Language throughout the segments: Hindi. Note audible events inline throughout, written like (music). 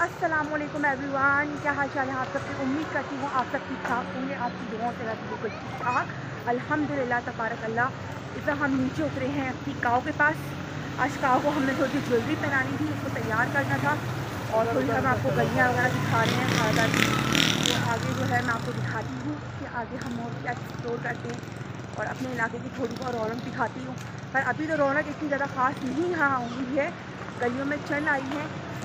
अस्सलाम वालेकुम एवरीवन क्या हाल चाल है आप सबकी? उम्मीद करती हूँ आप सब ठीक ठाक होंगे आपकी दुआओं से रहती बिल्कुल ठीक ठाक। अल्हम्दुलिल्लाह तबारक अल्लाह इस हम नीचे उतरे हैं अपनी काव के पास। आज काव को हमने थोड़ी ज्वेलरी पहनानी थी, उसको तैयार करना था। और थोड़ी हम आपको गलियाँ वगैरह दिखा रहे हैं खादा तो आगे जो है, मैं आपको दिखाती हूँ कि आगे हम और क्या एक्सप्लोर करते हैं। और अपने इलाके की थोड़ी बहुत रौनक दिखाती हूँ। पर अभी तो रौनक इतनी ज़्यादा ख़ास नहीं यहाँ हुई है। गलियों में चल आई है।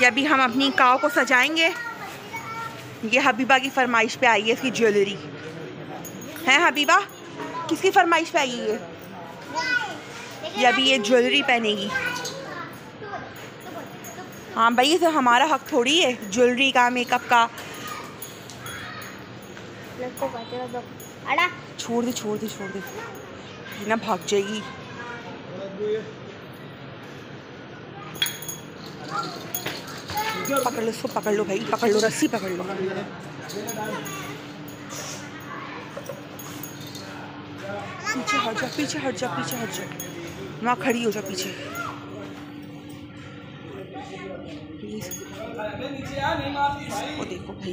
ये अभी हम अपनी काव को सजाएँगे। ये हबीबा की फरमाइश पे आई है इसकी ज्वेलरी। है हबीबा? किसकी फरमाइश पे आई है ये? ये अभी ये ज्वेलरी पहनेगी। हाँ भाई, ये तो हमारा हक थोड़ी है, ज्वेलरी का मेकअप का। छोड़ दे छोड़ दे छोड़ दे। ना भाग जाएगी। पकड़ लो, इसको पकड़ लो भाई, पकड़ लो, रस्सी पकड़ लो। पीछे हट जा, पीछे हट जा, पीछे हट जा। वहाँ खड़ी हो जा पीछे। वो देखो भाई।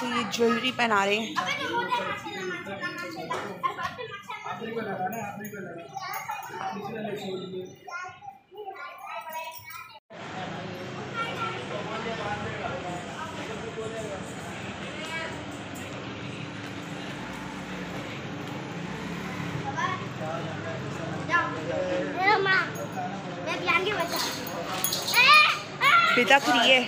तो ये ज्वेलरी पहना रहे हैं। आखिरी फ्री है।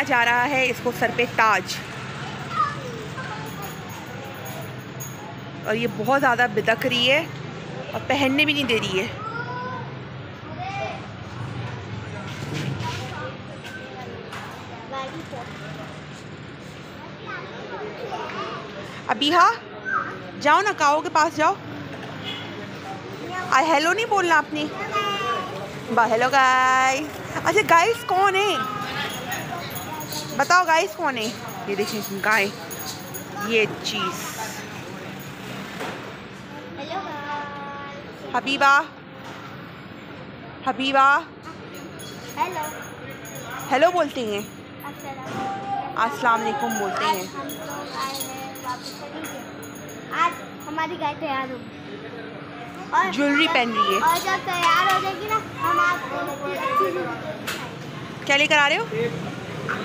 आया जा रहा है, इसको सर पे ताज। और ये बहुत ज़्यादा बिदक रही है और पहनने भी नहीं दे रही है। अभी हाँ जाओ ना, काओ के पास जाओ। आ हेलो नहीं बोलना आपने? बा हेलो गाइस अच्छा गाइस कौन है? बताओ गाइस कौन है? ये देखिए गाय। ये चीज़ हबीबा। हबीबा। हेलो हेलो बोलते हैं। अस्सलाम वालेकुम बोलते हैं। आज हमारी गाय तैयार होगी ज्वेलरी पहन रही है। और जब तैयार हो जाएगी ना हम आपको। क्या लेकर आ रहे हो?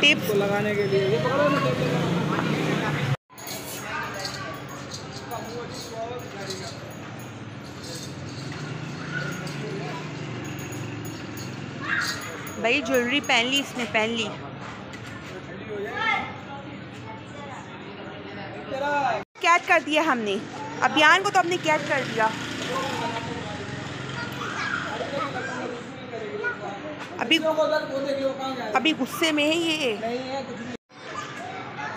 टिप्स। लगाने के लिए भाई ज्वेलरी पहन ली इसने, पहन ली। कैद कर दिया हमने। अभियान को तो हमने कैद कर दिया। अभी अभी गुस्से में है ये।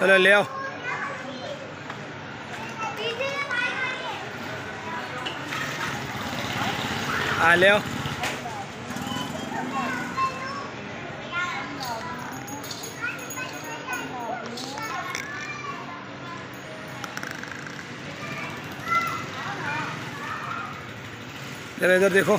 चलो ले आओ। आ ले आओ। इधर देखो।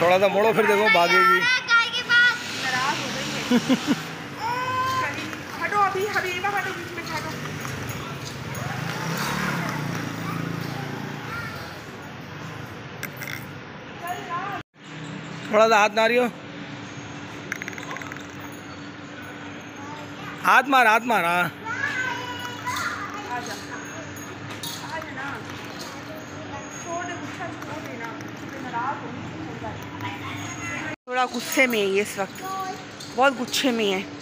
थोड़ा सा मोड़ो फिर देखो भागेगी (laughs) गाय के पास नाराज़ हो गई है चलिए हटो अभी हबीबा हटो बीच में हटो चल ना थोड़ा सा हाथ मारियो। हाथ मार हाथ मार हाँ। थोड़ा गुस्से में है इस वक्त। बहुत गुस्से में है।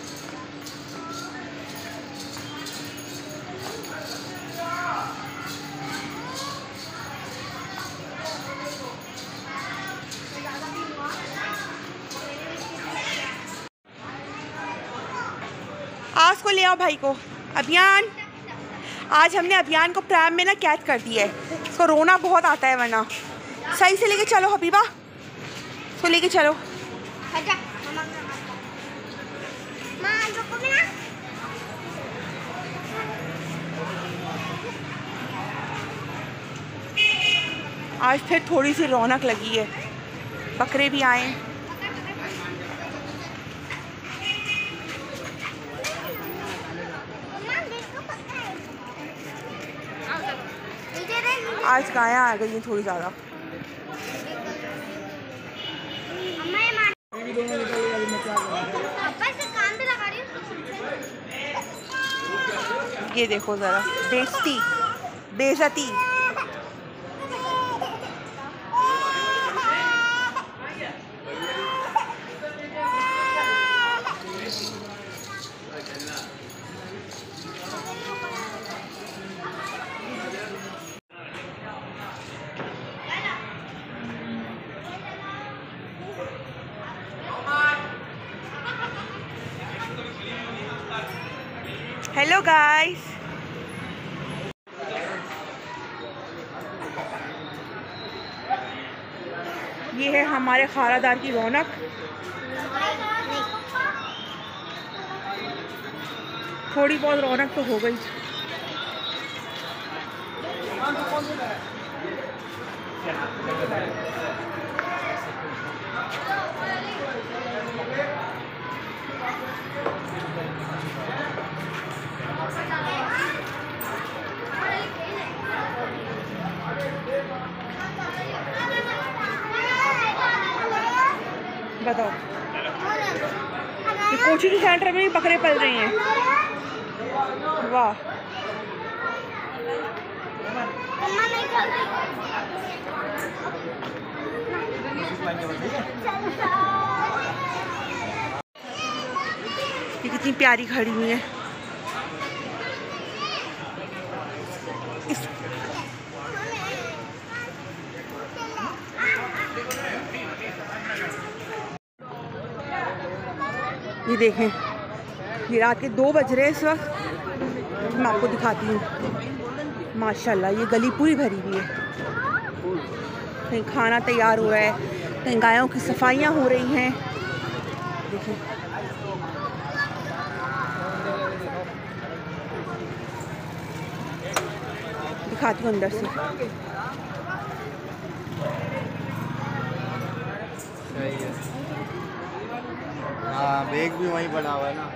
आज को ले आओ भाई को। अभियान। आज हमने अभियान को प्रैम में ना कैद कर दिया है। इसको रोना बहुत आता है वरना। सही से लेके चलो हबीबा। इसको लेके चलो। आज फिर थोड़ी सी रौनक लगी है। बकरे भी आए मम्मा देखो पक्का है इधर है आज गायें आ गई हैं थोड़ी ज़्यादा। ये देखो ज़रा बेजती बेइज्जती। हेलो गाइस ये है हमारे खारादार की रौनक। थोड़ी बहुत रौनक तो हो गई। बताओ। ये कोचिंग सेंटर में ही बकरे पल रही हैं। वाह। कितनी प्यारी खड़ी हुई है। ये देखें। ये रात के दो बज रहे हैं इस वक्त। मैं आपको दिखाती हूँ। माशाल्लाह, ये गली पूरी भरी हुई है। कहीं खाना तैयार हो रहा है, कहीं गायों की सफाइयाँ हो रही हैं। देखिए दिखाती हूँ अंदर से। हाँ बैग भी वहीं बना हुआ है ना।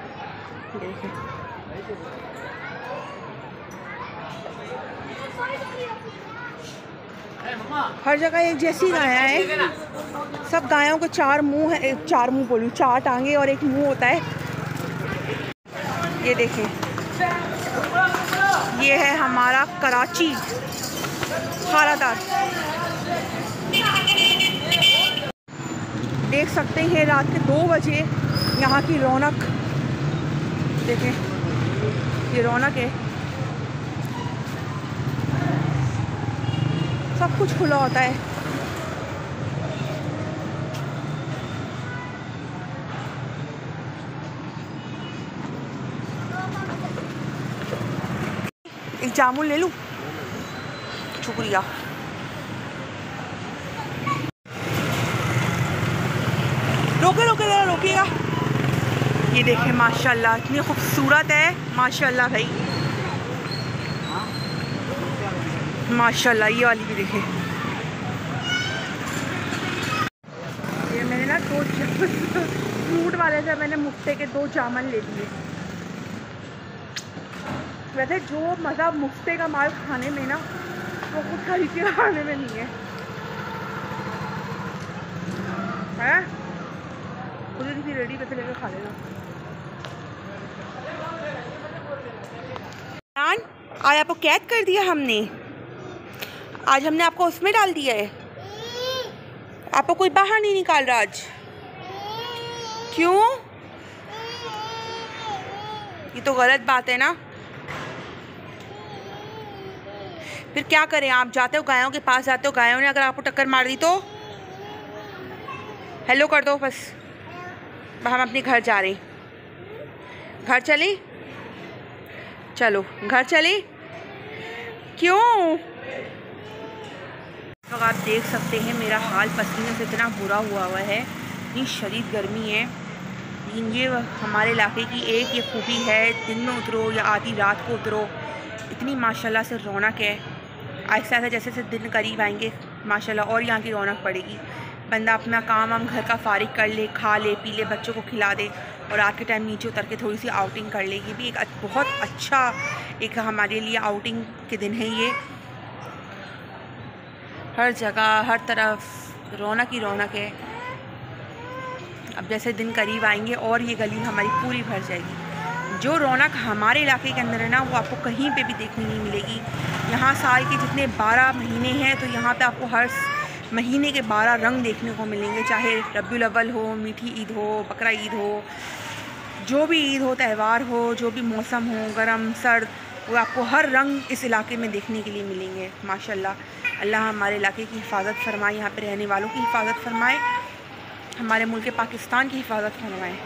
हर जगह एक जैसी गायें है। सब गायों को चार मुँह है चार मुँह बोलूँ, चार टांगे और एक मुँह होता है। ये देखें। ये है हमारा कराची देख सकते हैं रात के दो बजे यहाँ की रौनक। देखें, ये रौनक है। सब कुछ खुला होता है। एक जामुन ले लूँ? शुक्रिया। रोकिएगा ये देखें माशाल्लाह, इतनी खूबसूरत है। माशाल्लाह भाई। माशाल्लाह, ये वाली भी देखें ये मैंने ना दो (laughs) फ्रूट वाले से मैंने मुफ्ते के दो जामन ले लिए। वैसे जो मज़ा मुफ्ते का माल खाने में ना, वो कुछ खरीद के खाने में नहीं है। है? किसी रेडी लेकर खा लेना आज आपको कैद कर दिया हमने। आज हमने आपको उसमें डाल दिया है। आपको कोई बाहर नहीं निकाल रहा आज। क्यों? ये तो गलत बात है ना। फिर क्या करें आप? जाते हो गायों के पास, जाते हो गायों ने अगर आपको टक्कर मार दी तो? हेलो कर दो बस। हम अपने घर जा रहे घर चली? चलो, घर चली? क्यों? तो आप देख सकते हैं, मेरा हाल पसीने से इतना बुरा हुआ हुआ है। इतनी शदीद गर्मी है। ये हमारे इलाके की एक ये खूबी है, दिन में उतरो या आधी रात को उतरो, इतनी माशाल्लाह से रौनक है। ऐसा ऐसा जैसे जैसे दिन करीब आएँगे, माशाल्लाह और यहाँ की रौनक पड़ेगी बंदा अपना काम हम घर का फारिग कर ले, खा ले, पी ले, बच्चों को खिला दे और रात के टाइम नीचे उतर के थोड़ी सी आउटिंग कर ले ये भी। एक बहुत अच्छा एक हमारे लिए आउटिंग के दिन है ये। हर जगह, हर तरफ़ रौनक ही रौनक है। अब जैसे दिन करीब आएँगे और ये गली हमारी पूरी भर जाएगी। जो रौनक हमारे इलाके के अंदर है ना, वो आपको कहीं पे भी देखने नहीं मिलेगी। यहाँ साल के जितने बारह महीने हैं तो यहाँ पे आपको हर महीने के बारह रंग देखने को मिलेंगे, चाहे रबी अव्वल हो, मीठी ईद हो, बकरा ईद हो, जो भी ईद हो, त्यौहार हो, जो भी मौसम हो, गर्म, सर्द, वो आपको हर रंग इस इलाके में देखने के लिए मिलेंगे, माशाल्लाह। अल्लाह हमारे इलाके की हिफाजत फरमाए, यहाँ पर रहने वालों की हिफाजत फरमाए, हमारे मुल्क पाकिस्तान की हिफाजत फरमाए।